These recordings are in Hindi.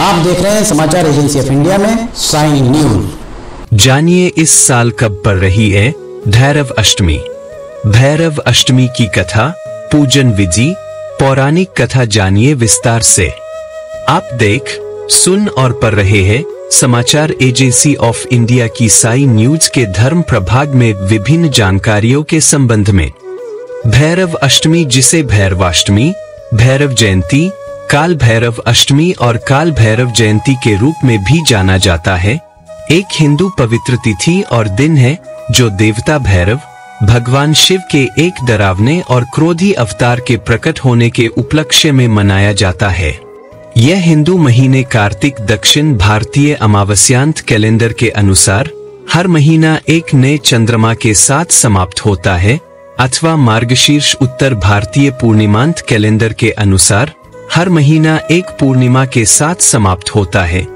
आप देख रहे हैं समाचार एजेंसी ऑफ़ इंडिया में साइन न्यूज़। जानिए इस साल कब पड़ रही है भैरव अष्टमी। भैरव अष्टमी की कथा, पूजन विधि, पौराणिक कथा जानिए विस्तार से। आप देख, सुन और पढ़ रहे हैं समाचार एजेंसी ऑफ़ इंडिया की साई न्यूज़ के धर्म प्रभाग में विभिन्न जानकारियों के संबंध में। भैरव अष्टमी जिसे भैरवाष्टमी, भैरव जयंती काल भैरव अष्टमी और काल भैरव जयंती के रूप में भी जाना जाता है। एक हिंदू पवित्र तिथि और दिन है, जो देवता भैरव, भगवान शिव के एक डरावने और क्रोधी अवतार के प्रकट होने के उपलक्ष्य में मनाया जाता है। यह हिंदू महीने कार्तिक दक्षिण भारतीय अमावस्यांत कैलेंडर के अनुसार, हर महीना एक नए चंद्रमा के साथ समाप्त होता है, अथवा मार्गशीर्ष उत्तर भारतीय पूर्णिमांत कैलेंडर के अनुसार हर महीना एक पूर्णिमा के साथ समाप्त होता है।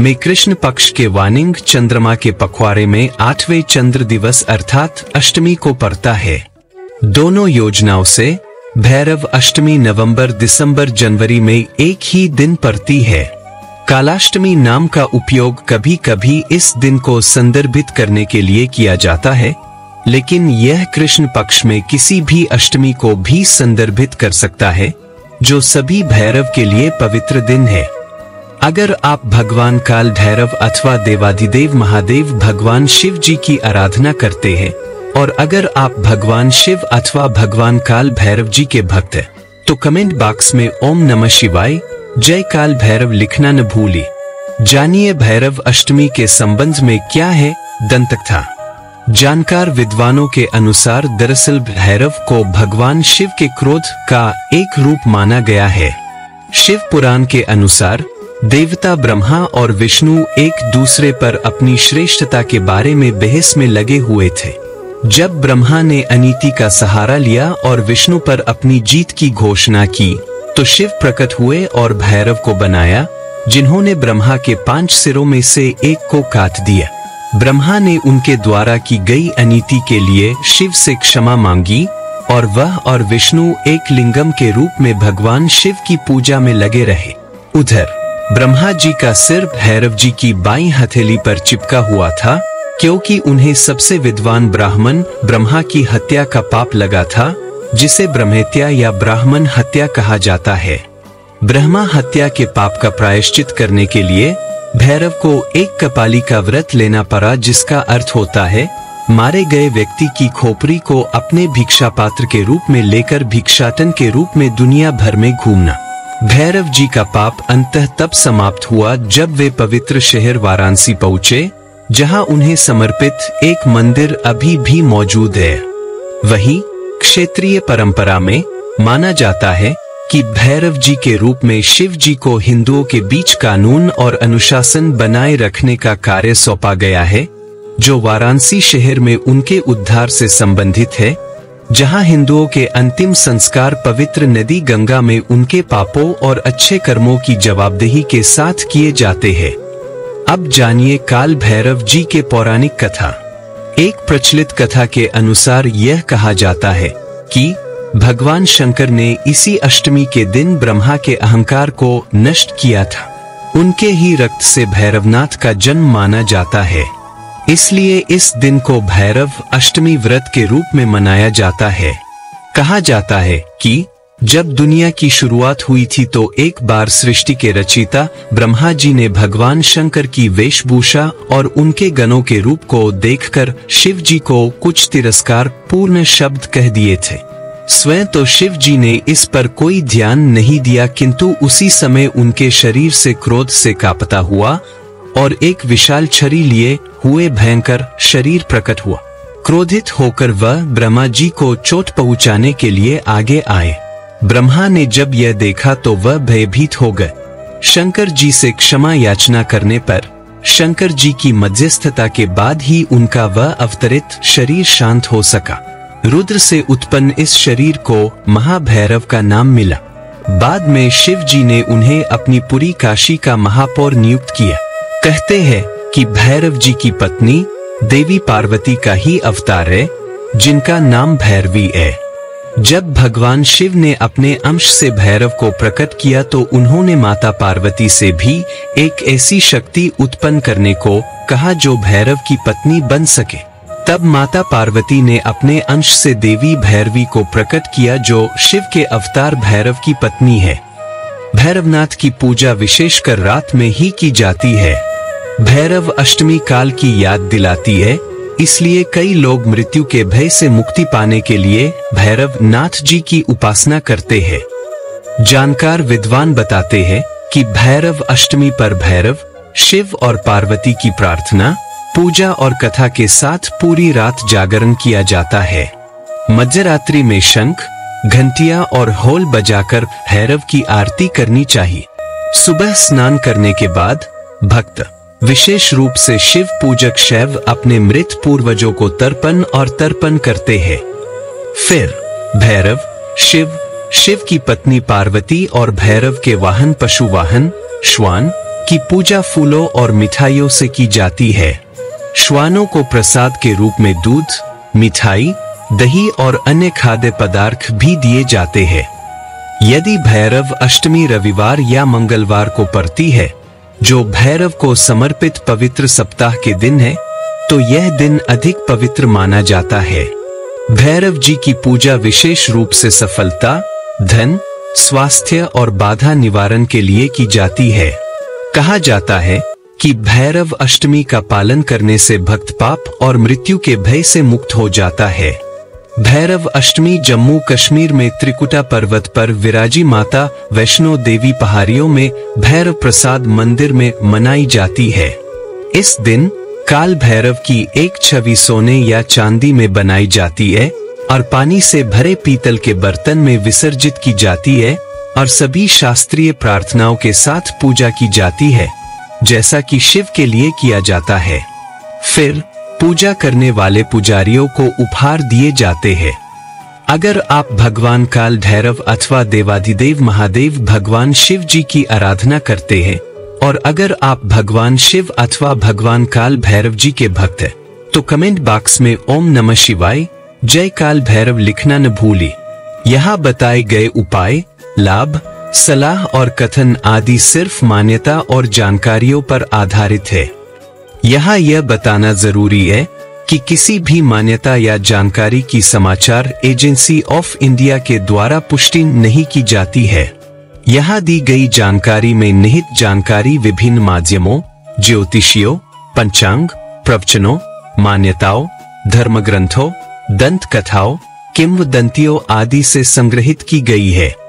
में कृष्ण पक्ष के वानिंग चंद्रमा के पखवाड़े में आठवें चंद्र दिवस अर्थात अष्टमी को पड़ता है। दोनों योजनाओं से भैरव अष्टमी नवंबर दिसंबर जनवरी में एक ही दिन पड़ती है। कालाष्टमी नाम का उपयोग कभी कभी इस दिन को संदर्भित करने के लिए किया जाता है, लेकिन यह कृष्ण पक्ष में किसी भी अष्टमी को भी संदर्भित कर सकता है। जो सभी भैरव के लिए पवित्र दिन है। अगर आप भगवान काल भैरव अथवा देवाधिदेव महादेव भगवान शिव जी की आराधना करते हैं, और अगर आप भगवान शिव अथवा भगवान काल भैरव जी के भक्त हैं तो कमेंट बॉक्स में ओम नमः शिवाय, जय काल भैरव लिखना न भूलिए जानिए भैरव अष्टमी के संबंध में क्या है, दंतकथा। जानकार विद्वानों के अनुसार दरअसल भैरव को भगवान शिव के क्रोध का एक रूप माना गया है। शिव पुराण के अनुसार, देवता ब्रह्मा और विष्णु एक दूसरे पर अपनी श्रेष्ठता के बारे में बहस में लगे हुए थे। जब ब्रह्मा ने अनीति का सहारा लिया और विष्णु पर अपनी जीत की घोषणा की तो शिव प्रकट हुए और भैरव को बनाया, जिन्होंने ब्रह्मा के पाँच सिरों में से एक को काट दिया। ब्रह्मा ने उनके द्वारा की गई अनीति के लिए शिव से क्षमा मांगी, और वह और विष्णु एक लिंगम के रूप में भगवान शिव की पूजा में लगे रहे। उधर, ब्रह्मा जी का सिर भैरव जी की बाई हथेली पर चिपका हुआ था, क्योंकि उन्हें सबसे विद्वान ब्राह्मण ब्रह्मा की हत्या का पाप लगा था, जिसे ब्रह्मत्या या ब्राह्मण हत्या कहा जाता है। ब्रह्मा हत्या के पाप का प्रायश्चित करने के लिए भैरव को एक कपाली का व्रत लेना पड़ा जिसका अर्थ होता है, मारे गए व्यक्ति की खोपड़ी को अपने भिक्षा पात्र के रूप में लेकर भिक्षाटन के रूप में दुनिया भर में घूमना। भैरव जी का पाप अंतः तब समाप्त हुआ जब वे पवित्र शहर वाराणसी पहुँचे, जहाँ उन्हें समर्पित एक मंदिर अभी भी मौजूद है। वहीं, क्षेत्रीय परंपरा में माना जाता है कि भैरव जी के रूप में शिव जी को हिंदुओं के बीच कानून और अनुशासन बनाए रखने का कार्य सौंपा गया है, जो वाराणसी शहर में उनके उद्धार से संबंधित है, जहाँ हिंदुओं के अंतिम संस्कार पवित्र नदी गंगा में उनके पापों और अच्छे कर्मों की जवाबदेही के साथ किए जाते हैं। अब जानिए काल भैरव जी के पौराणिक कथा। एक प्रचलित कथा के अनुसार यह कहा जाता है कि भगवान शंकर ने इसी अष्टमी के दिन ब्रह्मा के अहंकार को नष्ट किया था। उनके ही रक्त से भैरवनाथ का जन्म माना जाता है। इसलिए इस दिन को भैरव अष्टमी व्रत के रूप में मनाया जाता है। कहा जाता है कि, जब दुनिया की शुरुआत हुई थी तो एक बार सृष्टि के रचिता ब्रह्मा जी ने भगवान शंकर की वेशभूषा और उनके गणों के रूप को देखकर शिव जी को कुछ तिरस्कार पूर्ण शब्द कह दिए थे। स्वयं तो शिव जी ने इस पर कोई ध्यान नहीं दिया, किंतु उसी समय उनके शरीर से क्रोध से कापता हुआ और एक विशाल छरी लिए हुए भयंकर शरीर प्रकट हुआ। क्रोधित होकर वह ब्रह्मा जी को चोट पहुँचाने के लिए आगे आए। ब्रह्मा ने जब यह देखा तो वह भयभीत हो गए। शंकर जी से क्षमा याचना करने पर शंकर जी की मध्यस्थता के बाद ही उनका वह अवतरित शरीर शांत हो सका। रुद्र से उत्पन्न इस शरीर को महाभैरव का नाम मिला। बाद में शिव जी ने उन्हें अपनी पूरी काशी का महापौर नियुक्त किया। कहते हैं कि भैरव जी की पत्नी, देवी पार्वती का ही अवतार है, जिनका नाम भैरवी है। जब भगवान शिव ने अपने अंश से भैरव को प्रकट किया तो उन्होंने माता पार्वती से भी एक ऐसी शक्ति उत्पन्न करने को कहा जो भैरव की पत्नी बन सके। तब माता पार्वती ने अपने अंश से देवी भैरवी को प्रकट किया जो शिव के अवतार भैरव की पत्नी है। भैरवनाथ की पूजा विशेषकर रात में ही की जाती है। भैरव अष्टमी काल की याद दिलाती है, इसलिए कई लोग मृत्यु के भय से मुक्ति पाने के लिए भैरव नाथ जी की उपासना करते हैं। जानकार विद्वान बताते हैं कि भैरव अष्टमी पर भैरव, शिव और पार्वती की प्रार्थना पूजा और कथा के साथ पूरी रात जागरण किया जाता है। मध्यरात्रि में शंख, घंटिया और होल बजाकर भैरव की आरती करनी चाहिए। सुबह स्नान करने के बाद भक्त, विशेष रूप से शिव पूजक शैव अपने मृत पूर्वजों को तर्पण और तर्पण करते हैं। फिर भैरव, शिव शिव की पत्नी पार्वती और भैरव के वाहन पशु वाहन श्वान की पूजा फूलों और मिठाइयों से की जाती है। श्वानों को प्रसाद के रूप में दूध, मिठाई, दही और अन्य खाद्य पदार्थ भी दिए जाते हैं। यदि भैरव अष्टमी रविवार या मंगलवार को पड़ती है, जो भैरव को समर्पित पवित्र सप्ताह के दिन है तो यह दिन अधिक पवित्र माना जाता है। भैरव जी की पूजा विशेष रूप से सफलता, धन, स्वास्थ्य और बाधा निवारण के लिए की जाती है। कहा जाता है कि भैरव अष्टमी का पालन करने से भक्त पाप और मृत्यु के भय से मुक्त हो जाता है। भैरव अष्टमी जम्मू कश्मीर में त्रिकुटा पर्वत पर विराजी माता वैष्णो देवी पहाड़ियों में भैरव प्रसाद मंदिर में मनाई जाती है। इस दिन काल भैरव की एक छवि सोने या चांदी में बनाई जाती है और पानी से भरे पीतल के बर्तन में विसर्जित की जाती है और सभी शास्त्रीय प्रार्थनाओं के साथ पूजा की जाती है। जैसा कि शिव के लिए किया जाता है। फिर, पूजा करने वाले पुजारियों को उपहार दिए जाते हैं। अगर आप भगवान काल भैरव अथवा देवाधिदेव महादेव भगवान शिव जी की आराधना करते हैं, और अगर आप भगवान शिव अथवा भगवान काल भैरव जी के भक्त हैं तो कमेंट बॉक्स में ओम नमः शिवाय, जय काल भैरव लिखना न भूली। यहाँ बताए गए उपाय, लाभ सलाह और कथन आदि सिर्फ़ मान्यता और जानकारियों पर आधारित है। यहाँ यह बताना ज़रूरी है कि किसी भी मान्यता या जानकारी की समाचार एजेंसी ऑफ़ इंडिया के द्वारा पुष्टि नहीं की जाती है। यहाँ दी गई जानकारी में निहित जानकारी विभिन्न माध्यमों, ज्योतिषियों, पंचांग, प्रवचनों, मान्यताओं धर्म ग्रंथों दंत कथाओं किंवदंतियों आदि से संग्रहित की गई है।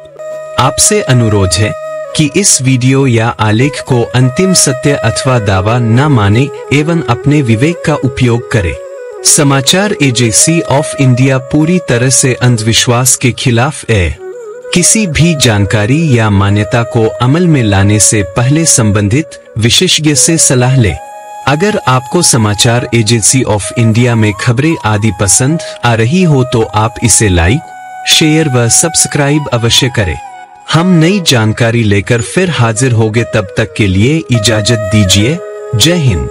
आपसे अनुरोध है कि इस वीडियो या आलेख को अंतिम सत्य अथवा दावा न माने एवं अपने विवेक का उपयोग करें। समाचार एजेंसी ऑफ़ इंडिया पूरी तरह से अंधविश्वास के खिलाफ है। किसी भी जानकारी या मान्यता को अमल में लाने से पहले संबंधित विशेषज्ञ से सलाह लें। अगर आपको समाचार एजेंसी ऑफ़ इंडिया में खबरें आदि पसंद आ रही हो तो आप इसे लाइक, शेयर व सब्सक्राइब अवश्य करें। हम नई जानकारी लेकर फिर हाजिर होंगे तब तक के लिए इजाज़त दीजिए। जय हिंद।